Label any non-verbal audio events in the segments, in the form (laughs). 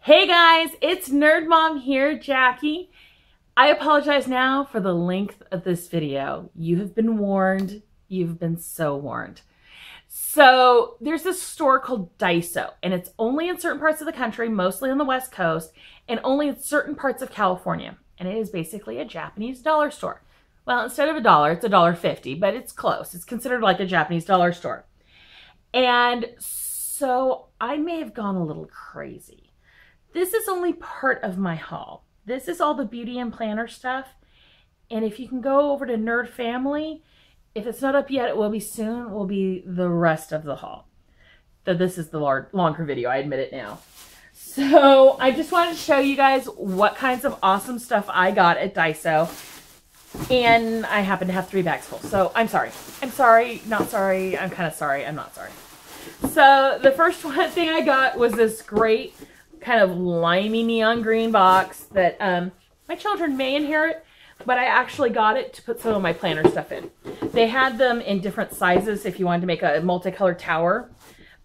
Hey guys, it's Nerd Mom here, Jackie. I apologize now for the length of this video. You have been warned. You've been so warned. So there's this store called Daiso, and it's only in certain parts of the country, mostly on the West Coast, and only in certain parts of California. And it is basically a Japanese dollar store. Well, instead of a dollar, it's a dollar fifty, but it's close. It's considered like a Japanese dollar store. And so I may have gone a little crazy. This is only part of my haul. This is all the beauty and planner stuff. And if you can go over to Nerd Family, if it's not up yet, it will be soon, will be the rest of the haul. Though this is the longer video, I admit it now. So I just wanted to show you guys what kinds of awesome stuff I got at Daiso. And I happen to have three bags full. So I'm sorry. I'm sorry. Not sorry. I'm kind of sorry. I'm not sorry. So the first (laughs) one thing I got was this great kind of limey neon green box that um, my children may inherit, but I actually got it to put some of my planner stuff in. They had them in different sizes if you wanted to make a multicolored tower,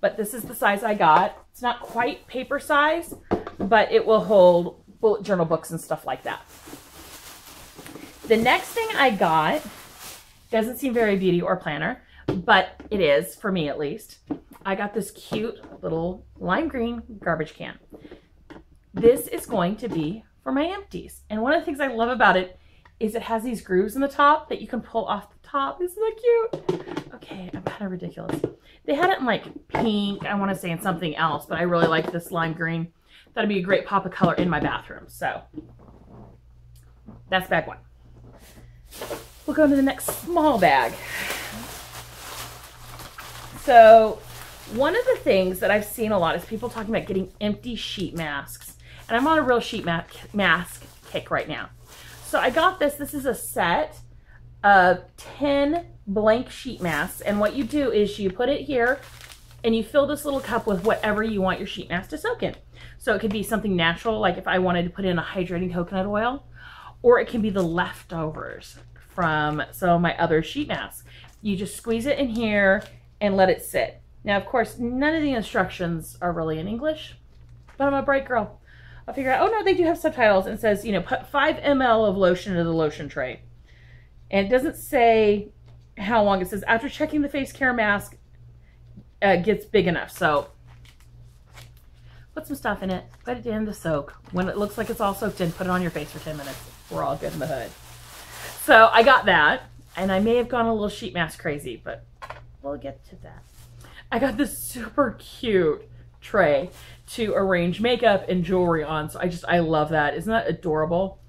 but this is the size I got. It's not quite paper size, but it will hold bullet journal books and stuff like that. The next thing I got doesn't seem very beauty or planner, but it is, for me at least. I got this cute little lime green garbage can. This is going to be for my empties. And one of the things I love about it is it has these grooves in the top that you can pull off the top. Isn't that cute? Okay, I'm kind of ridiculous. They had it in like pink, I want to say in something else, but I really like this lime green. That'd be a great pop of color in my bathroom. So that's bag one. We'll go to the next small bag. So one of the things that I've seen a lot is people talking about getting empty sheet masks. And I'm on a real sheet ma mask kick right now. So I got this. This is a set of 10 blank sheet masks. And what you do is you put it here and you fill this little cup with whatever you want your sheet mask to soak in. So it could be something natural, like if I wanted to put in a hydrating coconut oil, or it can be the leftovers from some of my other sheet masks. You just squeeze it in here and let it sit. Now, of course, none of the instructions are really in English, but I'm a bright girl. I'll figure out, oh no, they do have subtitles and says, you know, put 5 ml of lotion into the lotion tray. And it doesn't say how long. It says after checking the face care mask uh, gets big enough. So put some stuff in it, put it in the soak. When it looks like it's all soaked in, put it on your face for 10 minutes. We're all good in the hood. So I got that, and I may have gone a little sheet mask crazy, but we'll get to that. I got this super cute tray to arrange makeup and jewelry on. So I just, I love that. Isn't that adorable?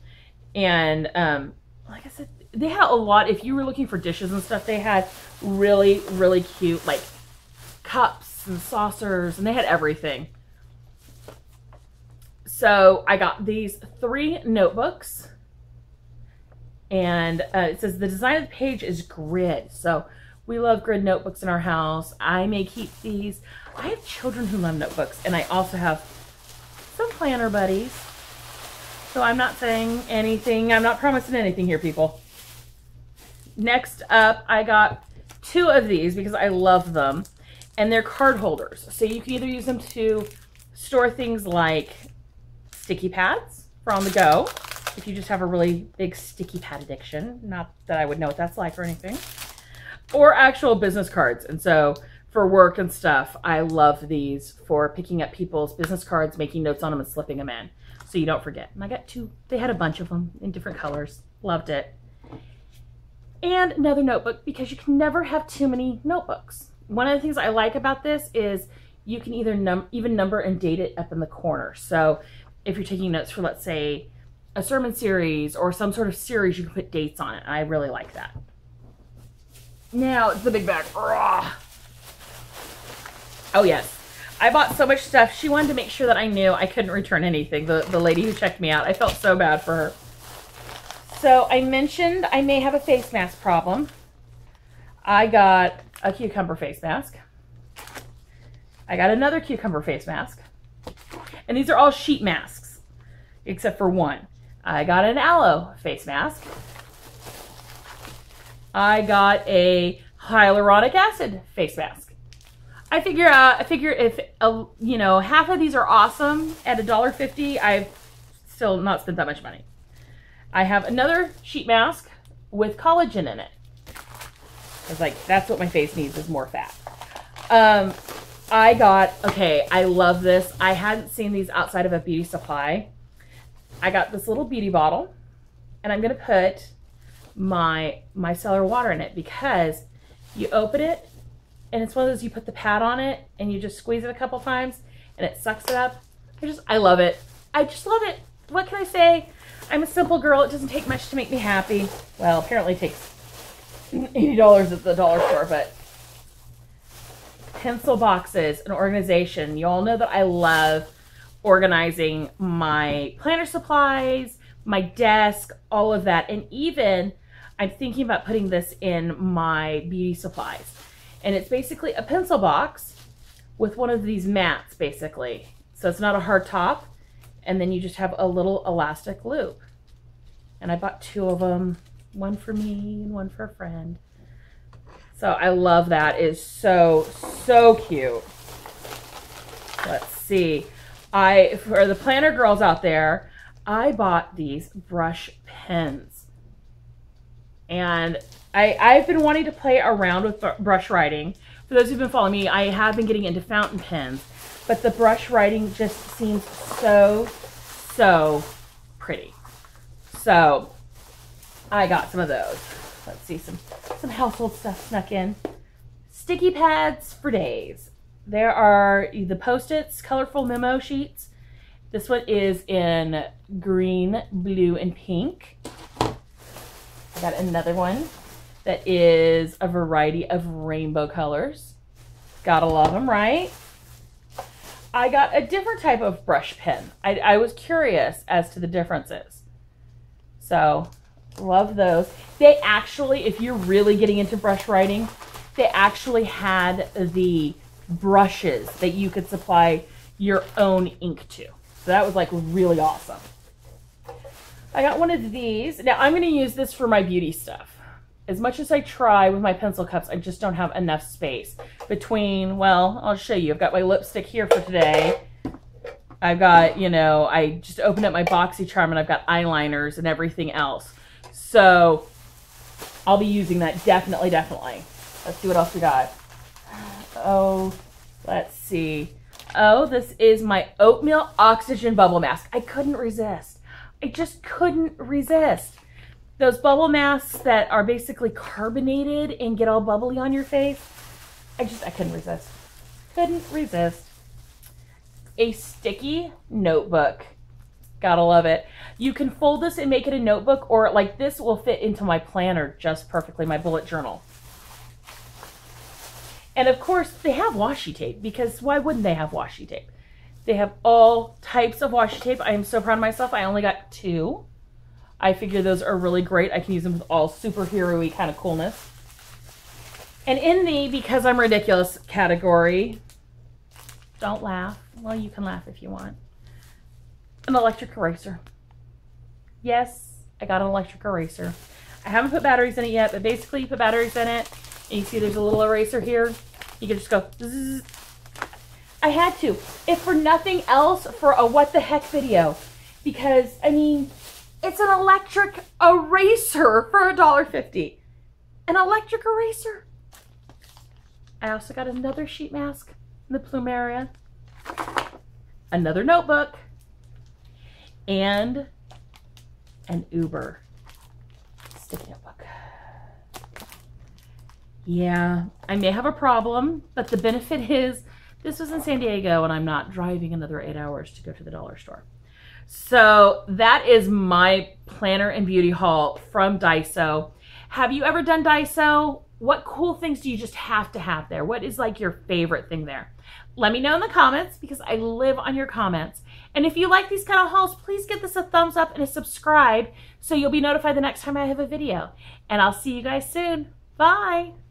And um, like I said, they had a lot. If you were looking for dishes and stuff, they had really, really cute like cups and saucers and they had everything. So I got these three notebooks and uh, it says the design of the page is grid. So we love grid notebooks in our house. I may keep these. I have children who love notebooks, and I also have some planner buddies. So I'm not saying anything. I'm not promising anything here, people. Next up, I got two of these because I love them. And they're card holders. So you can either use them to store things like sticky pads for on the go. If you just have a really big sticky pad addiction. Not that I would know what that's like or anything or actual business cards. And so for work and stuff, I love these for picking up people's business cards, making notes on them and slipping them in so you don't forget. And I got two, they had a bunch of them in different colors. Loved it. And another notebook because you can never have too many notebooks. One of the things I like about this is you can either num even number and date it up in the corner. So if you're taking notes for, let's say, a sermon series or some sort of series, you can put dates on it. I really like that. Now it's the big bag. Ugh. Oh yes. I bought so much stuff. She wanted to make sure that I knew I couldn't return anything. The, the lady who checked me out. I felt so bad for her. So I mentioned I may have a face mask problem. I got a cucumber face mask. I got another cucumber face mask. And these are all sheet masks, except for one. I got an aloe face mask. I got a hyaluronic acid face mask. I figure uh, I figure if uh, you know half of these are awesome at a dollar fifty, I've still not spent that much money. I have another sheet mask with collagen in it. It's like that's what my face needs is more fat. Um, I got okay. I love this. I hadn't seen these outside of a beauty supply. I got this little beauty bottle, and I'm gonna put my micellar water in it because you open it and it's one of those you put the pad on it and you just squeeze it a couple times and it sucks it up. I just, I love it. I just love it. What can I say? I'm a simple girl. It doesn't take much to make me happy. Well, apparently it takes $80 at the dollar store, but pencil boxes, an organization. You all know that I love organizing my planner supplies, my desk, all of that. And even I'm thinking about putting this in my beauty supplies. And it's basically a pencil box with one of these mats, basically. So it's not a hard top. And then you just have a little elastic loop. And I bought two of them, one for me and one for a friend. So I love that. It is so, so cute. Let's see. I, for the planner girls out there, I bought these brush pens. And I, I've been wanting to play around with brush writing. For those who've been following me, I have been getting into fountain pens. But the brush writing just seems so, so pretty. So I got some of those. Let's see, some, some household stuff snuck in. Sticky pads for days. There are the Post-its, colorful memo sheets. This one is in green, blue, and pink. I got another one that is a variety of rainbow colors. Gotta love them, right? I got a different type of brush pen. I, I was curious as to the differences. So, love those. They actually, if you're really getting into brush writing, they actually had the brushes that you could supply your own ink to. So that was like really awesome. I got one of these. Now I'm going to use this for my beauty stuff. As much as I try with my pencil cups, I just don't have enough space between, well, I'll show you. I've got my lipstick here for today. I've got, you know, I just opened up my BoxyCharm and I've got eyeliners and everything else. So I'll be using that definitely, definitely. Let's see what else we got. Oh, let's see. Oh, this is my oatmeal oxygen bubble mask. I couldn't resist. I just couldn't resist. Those bubble masks that are basically carbonated and get all bubbly on your face. I just, I couldn't resist. Couldn't resist. A sticky notebook. Gotta love it. You can fold this and make it a notebook or like this will fit into my planner just perfectly, my bullet journal. And of course, they have washi tape because why wouldn't they have washi tape? They have all types of washi tape. I am so proud of myself. I only got two. I figure those are really great. I can use them with all superhero-y kind of coolness. And in the Because I'm Ridiculous category, don't laugh. Well, you can laugh if you want. An electric eraser. Yes, I got an electric eraser. I haven't put batteries in it yet, but basically you put batteries in it and you see there's a little eraser here. You can just go zzz. I had to, if for nothing else, for a what the heck video. Because, I mean, it's an electric eraser for a dollar fifty. An electric eraser. I also got another sheet mask in the Plumeria. Another notebook. And an Uber sticky notebook. Yeah, I may have a problem, but the benefit is this was in San Diego and I'm not driving another eight hours to go to the dollar store. So that is my planner and beauty haul from Daiso. Have you ever done Daiso? What cool things do you just have to have there? What is like your favorite thing there? Let me know in the comments because I live on your comments. And if you like these kind of hauls, please give this a thumbs up and a subscribe so you'll be notified the next time I have a video. And I'll see you guys soon. Bye.